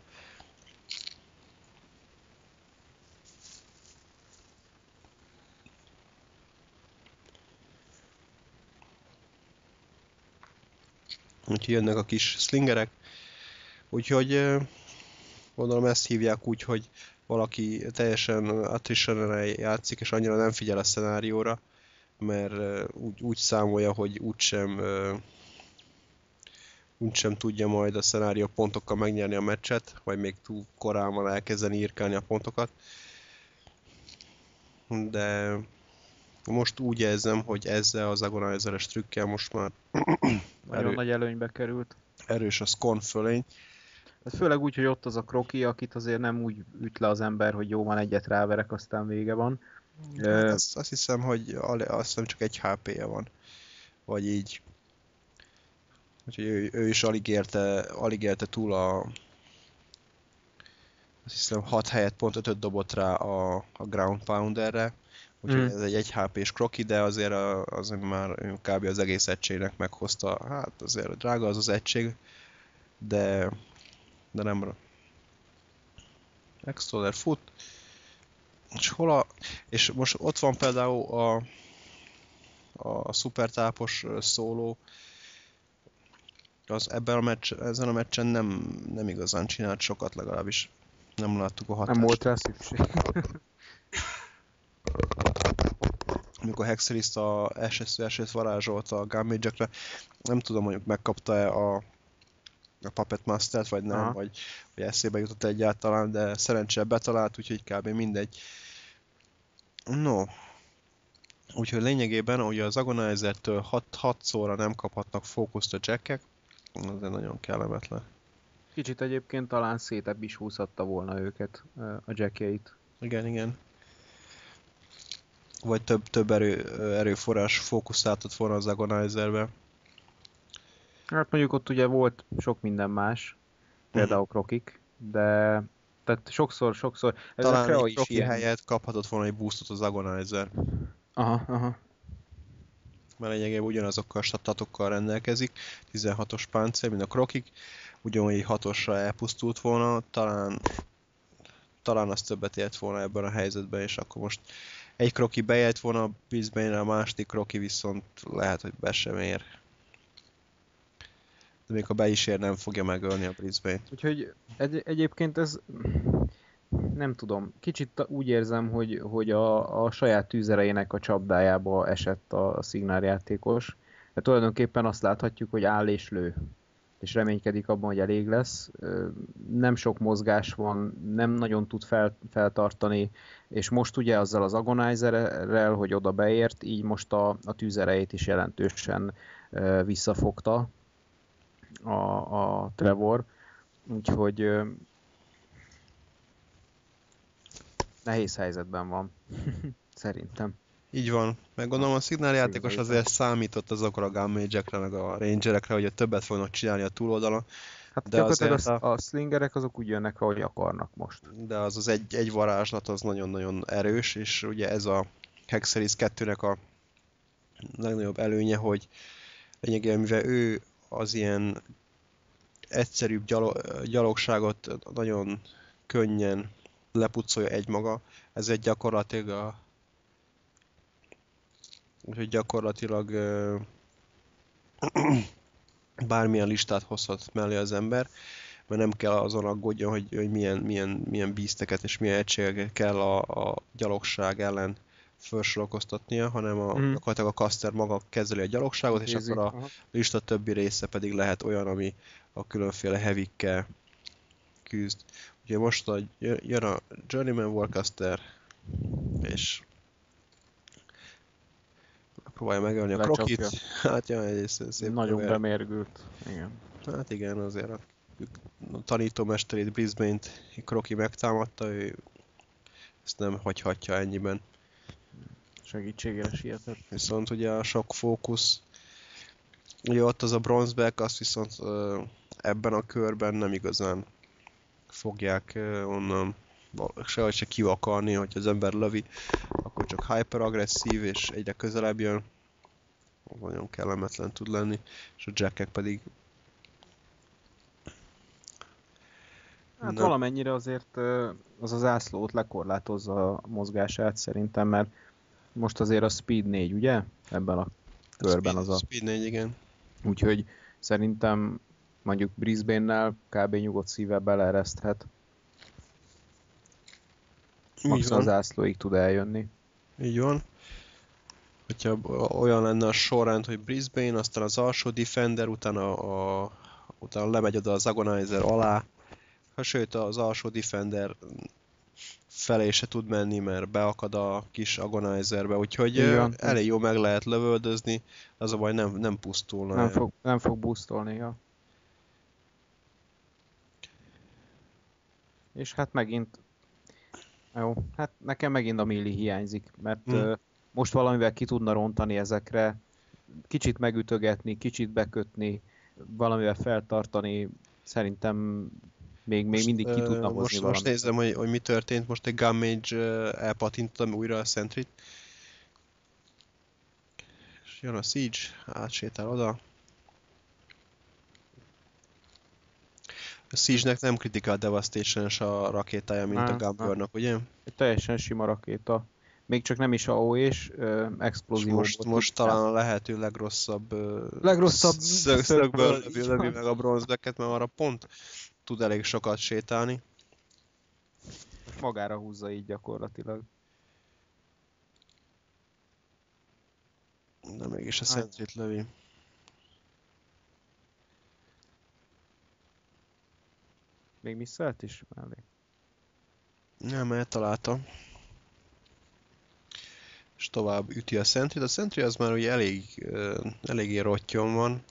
Úgyhogy jönnek a kis slingerek. Úgyhogy gondolom ezt hívják úgy, hogy valaki teljesen attrition játszik, és annyira nem figyel a szenárióra, mert úgy, úgy számolja, hogy úgysem úgysem tudja majd a szenárió pontokkal megnyerni a meccset, vagy még túl korán van elkezdeni írkálni a pontokat. De most úgy érzem, hogy ezzel az agonizeres trükkel most már nagyon erő... nagy előnybe került. Erős a Scon fölény. Ez főleg úgy, hogy ott az a kroki, akit azért nem úgy üt le az ember, hogy jó van, egyet ráverek, aztán vége van. Hát azt, azt hiszem, hogy azt hiszem csak egy HP-je van. Vagy így. Úgyhogy ő, ő is alig érte, alig érte túl a azt hiszem 6 helyet pont 5 dobott rá a, a Ground Pounderre, Úgyhogy mm. ez egy 1 HP-s kroki, de azért a, azért már kb. az egész egységnek meghozta. Hát azért drága az az egység, de, de nem Extoller fut. És hol a... És most ott van például a, a szupertápos szóló, az ebben a meccs, ezen a meccsen nem, nem igazán csinált sokat, legalábbis nem láttuk a hatást. Nem volt rá szükség. amikor Hexeriszt a SS esőt varázsolta a Gunmage-ekre, nem tudom, hogy megkapta-e a, a Puppet Master-t, vagy nem, Aha. vagy, vagy eszébe jutott egyáltalán, de szerencsére betalált, úgyhogy kb. mindegy. No, úgyhogy lényegében ugye az Agonizer-től 6-szorra nem kaphatnak fókuszt a jackek, ez nagyon kellemetlen. Kicsit egyébként talán szétebb is húzhatta volna őket a jackjeit. Igen, igen vagy több, több erő, erőforrás fókuszáltott volna az Agonizerbe. Hát mondjuk ott ugye volt sok minden más, például krokik, de tehát sokszor, sokszor... Ez Talán a egy profi ilyen... helyet kaphatott volna egy boostot az Agonizer. Aha, aha. Mert lényegében ugyanazokkal a statokkal rendelkezik, 16-os páncél, mint a krokik, ugyanúgy 6-osra elpusztult volna, talán talán az többet ért volna ebben a helyzetben, és akkor most egy kroki bejött volna a Brisbane, a második kroki viszont lehet, hogy be sem ér. De még ha be is ér, nem fogja megölni a Brisbane. Úgyhogy egy, egyébként ez nem tudom, kicsit úgy érzem, hogy, hogy a, a saját tűzerejének a csapdájába esett a, a szignáljátékos. De tulajdonképpen azt láthatjuk, hogy áll és lő és reménykedik abban, hogy elég lesz. Nem sok mozgás van, nem nagyon tud fel, feltartani, és most ugye azzal az agonizerrel, hogy oda beért, így most a, a tűzerejét is jelentősen visszafogta a, a Trevor. Úgyhogy nehéz helyzetben van. Szerintem. Így van. Meg gondolom a szignáljátékos azért számított azokra a gunmage meg a rangerekre, hogy többet fognak csinálni a túloldalon. Hát de azért a, a slingerek azok úgy jönnek, ahogy akarnak most. De az az egy, egy varázslat az nagyon-nagyon erős, és ugye ez a Hexeris 2-nek a legnagyobb előnye, hogy lényegében mivel ő az ilyen egyszerűbb gyalo- gyalogságot nagyon könnyen lepucolja egymaga, egy gyakorlatilag a úgyhogy gyakorlatilag bármilyen listát hozhat mellé az ember, mert nem kell azon aggódjon, hogy, hogy milyen, milyen, milyen bízteket és milyen egységeket kell a, a gyalogság ellen felsorokoztatnia, hanem a, mm. gyakorlatilag a caster maga kezeli a gyalogságot, és akkor a aha. lista többi része pedig lehet olyan, ami a különféle hevikkel küzd. Ugye most a, jön a Journeyman Warcaster, és próbálja megölni a krokit. Hát ja, egy szép Nagyon haver. bemérgült. Igen. Hát igen, azért a, a tanítómesterét Brisbane-t Kroki megtámadta, ő ezt nem hagyhatja ennyiben. Segítségére sietett. Viszont ugye a sok fókusz, ugye ott az a bronzeback, azt viszont ebben a körben nem igazán fogják onnan sehogy se kivakarni, hogy az ember lövi, akkor csak hyperagresszív és egyre közelebb jön. Nagyon kellemetlen tud lenni, és a jackek pedig Hát Na. valamennyire azért az az ászlót lekorlátozza a mozgását szerintem, mert most azért a Speed 4, ugye? Ebben a körben az a... Speed 4, igen. Úgyhogy szerintem mondjuk Brisbane-nel kb. nyugodt szívvel beleereszthet. Max az zászlóig tud eljönni. Így van. Hogyha olyan lenne a sorrend, hogy Brisbane, aztán az alsó Defender, utána, a, utána lemegy oda az Agonizer alá, ha sőt az alsó Defender felé se tud menni, mert beakad a kis Agonizerbe, úgyhogy Igen. elég jó meg lehet lövöldözni, az a baj nem, nem pusztulna. Nem fog, nem fog boostolni, ja. És hát megint jó, hát nekem megint a milli hiányzik, mert hmm. most valamivel ki tudna rontani ezekre, kicsit megütögetni, kicsit bekötni, valamivel feltartani, szerintem még, még mindig ki tudna hozni most, valamit. Most nézem, hogy, hogy mi történt, most egy Gummage elpatintottam újra a Sentry-t. És jön a Siege, átsétál oda, A Siege-nek nem Critical devastation a rakétája, mint nem, a Gamblernak, ugye? Egy teljesen sima rakéta. Még csak nem is AO és uh, explózió. Most, most talán a lehető legrosszabb, uh, legrosszabb szög, szögből lövi, lövi meg a bronzbeket, mert arra pont tud elég sokat sétálni. Magára húzza így gyakorlatilag. De mégis a szentét lövi. Még misszelt is mellé? Nem, eltaláltam. És tovább üti a Sentry. A Sentry az már ugye elég, eléggé rottyon van.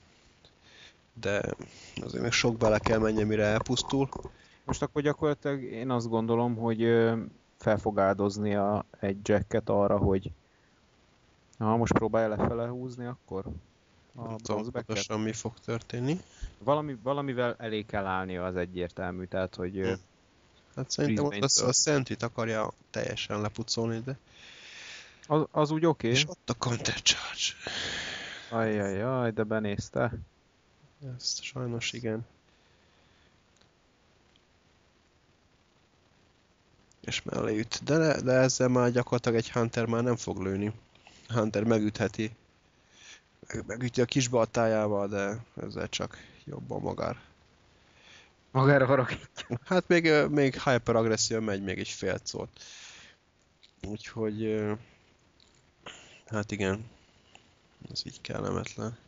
De azért még sok bele kell menjen, mire elpusztul. Most akkor gyakorlatilag én azt gondolom, hogy fel fog áldozni a, egy jacket arra, hogy ha most próbálja lefele húzni, akkor a pontosan mi fog történni. Valami, valamivel elég kell állni az egyértelmű, tehát hogy... Hm. Hát szerintem ott az, a Szentit akarja teljesen lepucolni, de... Az, az úgy oké. Okay. És ott a Counter Charge. Ajajaj, de benézte. Ezt sajnos igen. És mellé üt. De, de ezzel már gyakorlatilag egy Hunter már nem fog lőni. Hunter megütheti megüti a kis baltájával, de ezzel csak jobban magár. Magára haragítja. Hát még, még hyperagresszív megy még egy fél szót. Úgyhogy... Hát igen. Ez így kellemetlen.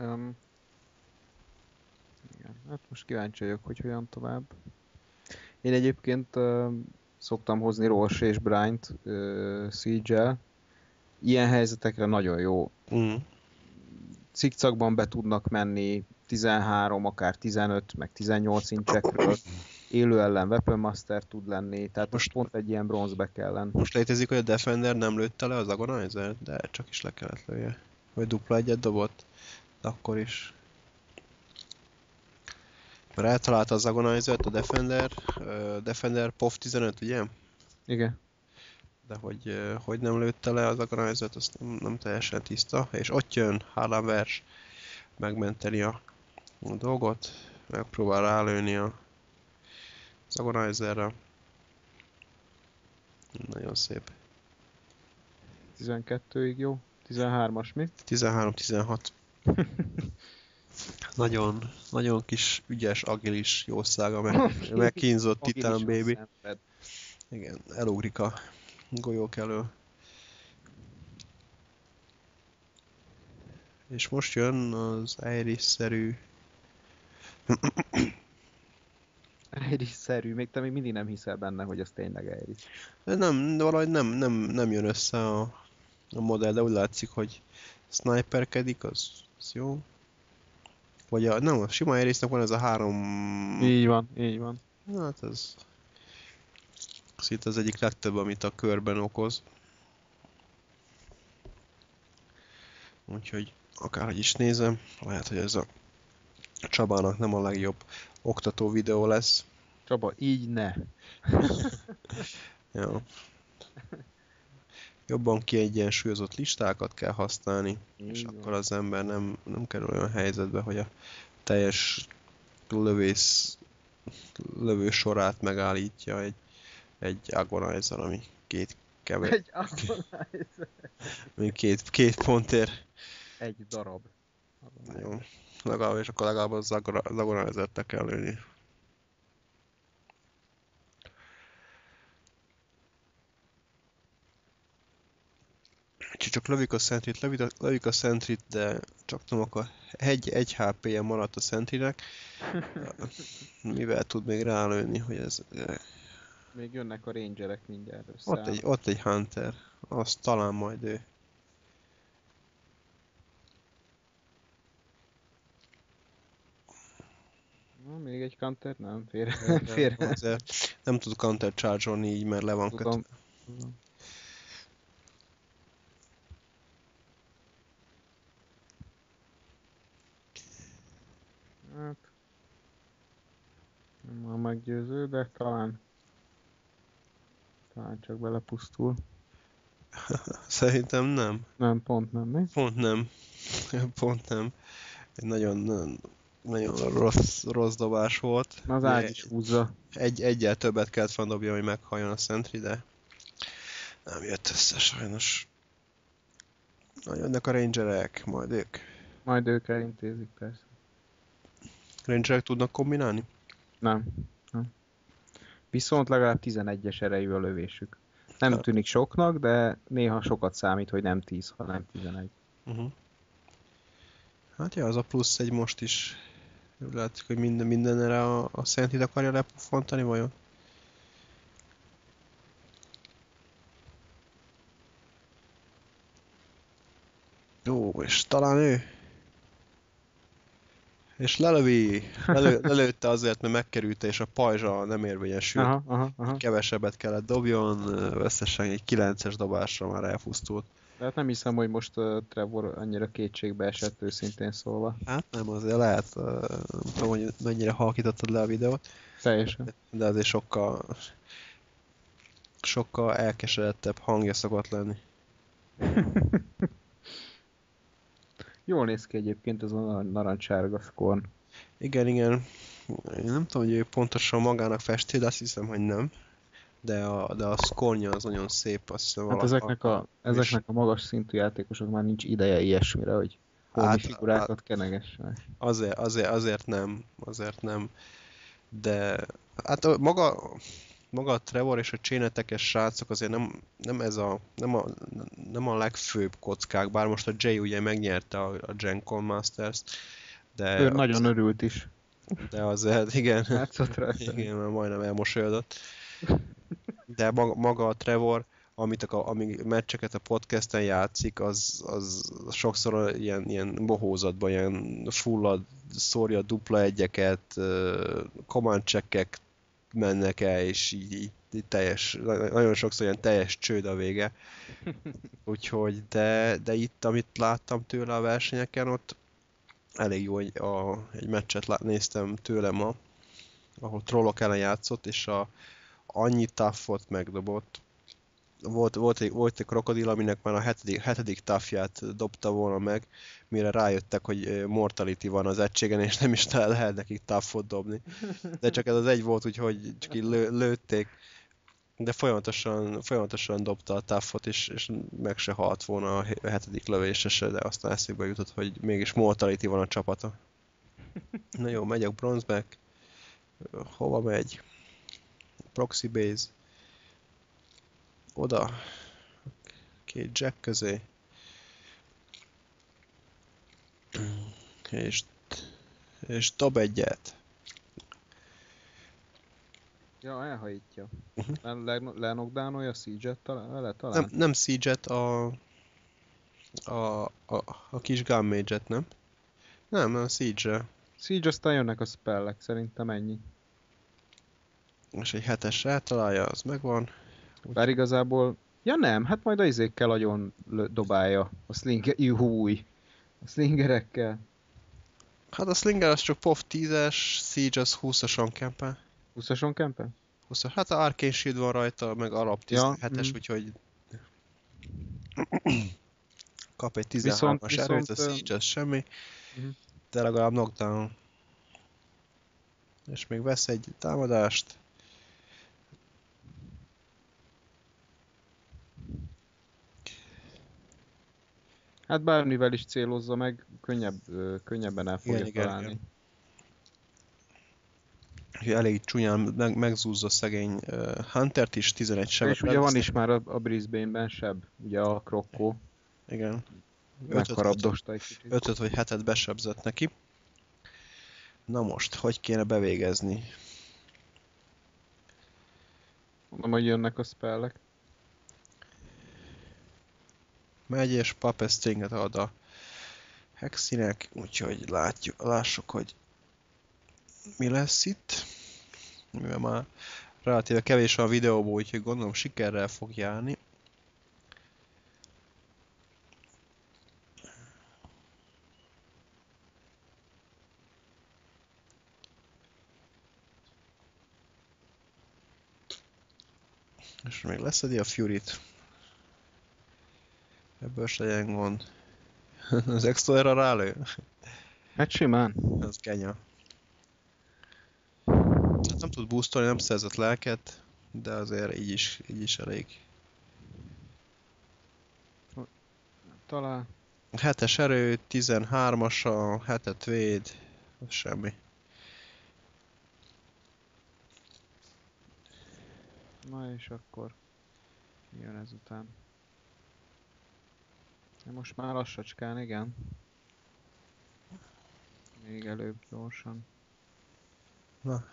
Um, Hát most kíváncsi vagyok, hogy hogyan tovább. Én egyébként uh, szoktam hozni Rors és Bryant uh, siege. Ilyen helyzetekre nagyon jó. Mm. cikcakban be tudnak menni 13, akár 15, meg 18 incsekről. Élő ellen Weapon Master tud lenni, tehát most pont egy ilyen bronzbe ellen. Most létezik, hogy a Defender nem lőtte le az Agonizer, de csak is le kellett lője. Vagy dupla egyet dobott, akkor is. Mert eltalálta az Agonizer-t a Defender, uh, Defender POV 15, ugye? Igen. De hogy, uh, hogy nem lőtte le az Agonizer-t, azt nem, nem teljesen tiszta. És ott jön Harlan Vers megmenteni a, a dolgot, megpróbál rálőni a, az Agonizerre. Nagyon szép. 12-ig jó? 13-as mi? 13-16. nagyon, nagyon kis ügyes, agilis jószága, meg, megkínzott Titan Baby. Igen, elugrik a golyók elől. És most jön az Iris-szerű... Iris-szerű, még te még mindig nem hiszel benne, hogy az tényleg Iris. Nem, valahogy nem, nem, nem jön össze a, a modell, de úgy látszik, hogy sniperkedik, az, az jó. Vagy a, nem, a sima Irisnek van ez a három... Így van, így van. Hát ez... Ez itt az egyik legtöbb, amit a körben okoz. Úgyhogy akárhogy is nézem, lehet, hogy ez a Csabának nem a legjobb oktató videó lesz. Csaba, így ne. ja. Jobban kiegyensúlyozott listákat kell használni, így és akkor az ember nem, nem kerül olyan helyzetbe, hogy a teljes lövész lövő sorát megállítja egy, egy agonizer, ami két kever. Egy agonizer. Ami két, két pontért. Egy darab. Jó. Legalább, és akkor legalább az agonizert kell lőni. Úgyhogy csak lövik a szentrit, lövik a, lövik a szentrit, de csak nem akar. Egy, egy HP-je maradt a szentrinek. Mivel tud még rálőni, hogy ez... Még jönnek a rangerek mindjárt össze. Ott egy, ott egy hunter. Azt talán majd ő. Na, még egy counter? Nem, félre. félre. Nem tud counter charge így, mert le van kötve. Hát... Nem van meggyőző, de talán... Talán csak belepusztul. Szerintem nem. Nem, pont nem, mi? Pont nem. Pont nem. Egy nagyon, nagyon rossz, rossz dobás volt. Az ágy is húzza. Egy, egyel többet kellett van dobja, hogy meghalljon a Sentry, de nem jött össze sajnos. Na, jönnek a rangerek, majd ők. Majd ők elintézik, persze. Rangerek tudnak kombinálni? Nem. nem. Viszont legalább 11-es erejű a lövésük. Nem hát. tűnik soknak, de néha sokat számít, hogy nem 10, hanem 11. Uh-huh. Hát ja, az a plusz egy most is látszik, hogy minden, mindenre a, a Szentit akarja lepuffantani, vajon? Jó, és talán ő. És lelövi, lelő, lelőtte azért, mert megkerülte, és a pajzsa nem érvényesült. Aha, aha, aha. Kevesebbet kellett dobjon, összesen egy 9-es dobásra már elfusztult. Tehát nem hiszem, hogy most uh, Trevor annyira kétségbe esett őszintén szólva. Hát nem, azért lehet, uh, nem tudom, hogy mennyire halkítottad le a videót. Teljesen. De azért sokkal sokkal elkeseredettebb hangja szokott lenni. Jól néz ki egyébként az a narancsárga szkorn. Igen, igen. Én nem tudom, hogy ő pontosan magának festi, de azt hiszem, hogy nem de a, de a szkornya az nagyon szép. Azt hiszem, hát ezeknek a, ezeknek a magas szintű játékosok már nincs ideje ilyesmire, hogy hát, figurákat hát, kenegessenek. Azért, azért, azért nem, azért nem. De hát maga, maga a Trevor és a csénetekes srácok azért nem, nem ez a, nem a, nem a legfőbb kockák, bár most a Jay ugye megnyerte a, a Gen Con Masters-t, de... Ő az, nagyon örült is. De azért, igen, Látszott igen, mert majdnem elmosolyodott. De maga, maga a Trevor, amit a, ami meccseket a podcasten játszik, az, az sokszor ilyen, ilyen bohózatban, ilyen fullad, szórja dupla egyeket, command checkek mennek el, és így, így, így teljes, nagyon sokszor ilyen teljes csőd a vége. Úgyhogy, de, de itt, amit láttam tőle a versenyeken, ott elég jó, hogy a, egy meccset lát, néztem tőle ma, ahol trollok ellen játszott, és a, annyi taffot megdobott, volt, volt, egy, volt egy krokodil, aminek már a hetedik, hetedik tafját dobta volna meg, mire rájöttek, hogy mortality van az egységen, és nem is lehet nekik taffot dobni. De csak ez az egy volt, úgyhogy csak így lő, lőtték. De folyamatosan, folyamatosan dobta a taffot, és, és meg se halt volna a hetedik lövése se, de aztán eszébe jutott, hogy mégis mortality van a csapata. Na jó, megyek bronzback. Hova megy? Proxy base oda, két jack közé, és, és dob egyet. Ja, elhajítja. Uh-huh. Le, lenokdánolja Siege-et talán, vele talán? Nem, nem Siege-et, a, a, a, a kis Gunmage-et, nem? Nem, a Siege-re. Siege aztán jönnek a spellek, szerintem ennyi. És egy hetes eltalálja, az megvan. Bár igazából... Ja nem, hát majd a izékkel agyon dobálja. A slinger... Juhúj. A slingerekkel. Hát a slinger az csak POV 10-es, Siege az 20-ason kempe. 20-ason kempe? 20 Hát a Arcane Shield van rajta, meg alap 17-es, ja, mm. úgyhogy... Kap egy 13-as erőt, a Siege az semmi. Mm. De legalább knockdown. És még vesz egy támadást. Hát bármivel is célozza meg, könnyebb, könnyebben el fogja igen, találni. Igen, igen. Elég csúnyán meg, megzúzza szegény uh, Huntert is, 11 sebet. És ugye van is már a, a Brisbane-ben seb, ugye a Krokko. Igen. Megharabdosta egy kicsit. 5 vagy 7-et besebzett neki. Na most, hogy kéne bevégezni? Mondom, hogy jönnek a spellek megy, és papestringet ad a hexinek, úgyhogy látjuk, lássuk, hogy mi lesz itt. Mivel már relatíve kevés a videóból, úgyhogy gondolom sikerrel fog járni. És még leszedi a Fury-t. Ebből se legyen gond. Az extra rálő? Hát simán. Ez kenya. Hát nem tud boostolni, nem szerzett lelket, de azért így is, így is elég. Talán. 7-es erő, 13-as a 7-et véd, semmi. Na és akkor jön ezután. Most már lassacskán, igen. Még előbb gyorsan. Na.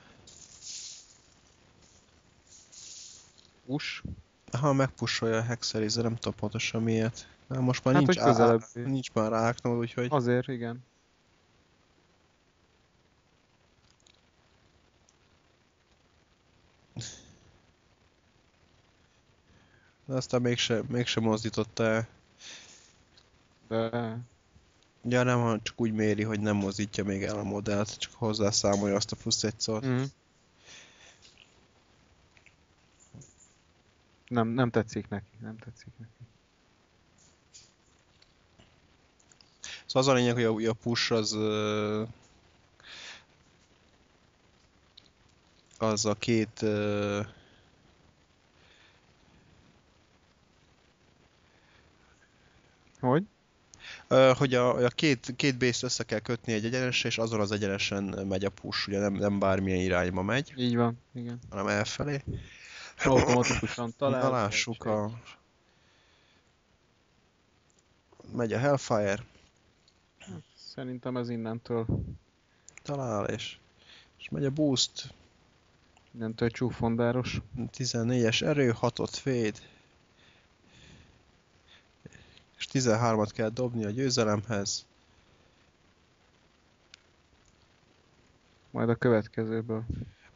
Push. Ha megpusolja a Hexerizer, nem tudom pontosan miért. Na, most már hát, nincs, á, nincs már ráknod, úgyhogy... Azért, igen. De aztán mégse, mégse mozdította el. De... Ja nem, csak úgy méri, hogy nem mozdítja még el a modellt, csak hozzá számolja azt a plusz egy szót. Mm. Nem, nem tetszik neki, nem tetszik neki. Szóval az a lényeg, hogy a, a push az az a két Hogy? Hogy a, a két, két base össze kell kötni egy egyenesre, és azon az egyenesen megy a push, ugye nem, nem bármilyen irányba megy. Így van, igen. Hanem elfelé. Automatikusan talál. Na lássuk a... Megy a Hellfire. Szerintem ez innentől... Talál, és, és megy a boost. Innentől csúfondáros. 14-es erő, 6-ot fade. 13-at kell dobni a győzelemhez. Majd a következőből.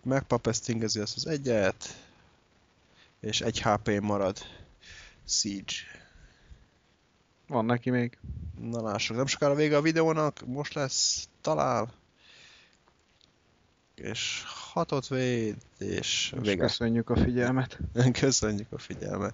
Megpapesztingezi azt az egyet, és egy HP marad. Siege. Van neki még. Na lássuk, nem sokára vége a videónak, most lesz, talál. És hatot véd, és És vége. köszönjük a figyelmet. Köszönjük a figyelmet.